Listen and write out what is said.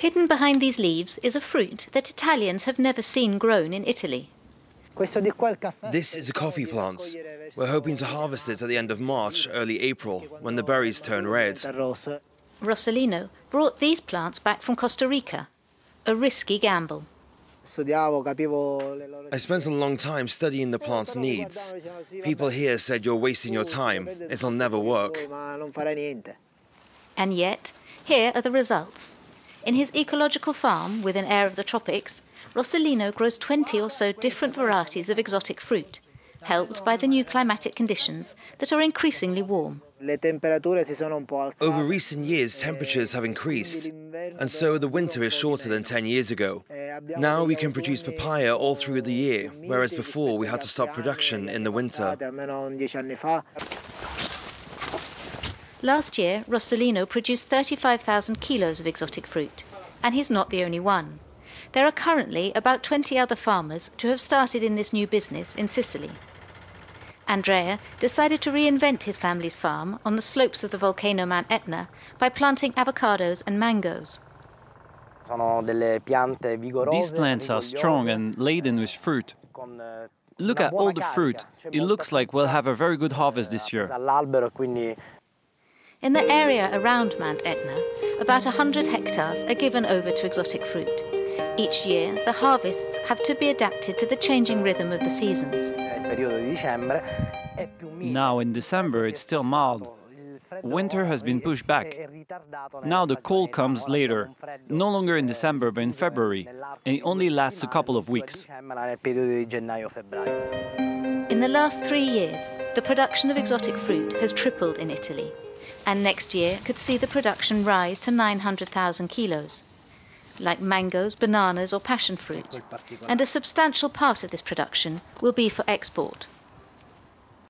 Hidden behind these leaves is a fruit that Italians have never seen grown in Italy. This is a coffee plant. We're hoping to harvest it at the end of March, early April, when the berries turn red. Rossellino brought these plants back from Costa Rica, a risky gamble. I spent a long time studying the plant's needs. People here said you're wasting your time, it'll never work. And yet, here are the results. In his ecological farm within air of the tropics, Rossellino grows 20 or so different varieties of exotic fruit, helped by the new climatic conditions that are increasingly warm. Over recent years, temperatures have increased, and so the winter is shorter than 10 years ago. Now we can produce papaya all through the year, whereas before we had to stop production in the winter. Last year, Rossellino produced 35,000 kilos of exotic fruit, and he's not the only one. There are currently about 20 other farmers to have started in this new business in Sicily. Andrea decided to reinvent his family's farm on the slopes of the volcano Mount Etna by planting avocados and mangoes. These plants are strong and laden with fruit. Look at all the fruit. It looks like we'll have a very good harvest this year. In the area around Mount Etna, about 100 hectares are given over to exotic fruit. Each year, the harvests have to be adapted to the changing rhythm of the seasons. Now in December it's still mild. Winter has been pushed back. Now the cold comes later, no longer in December but in February, and it only lasts a couple of weeks. In the last three years, the production of exotic fruit has tripled in Italy, and next year could see the production rise to 900,000 kilos like mangoes, bananas or passion fruit, and a substantial part of this production will be for export.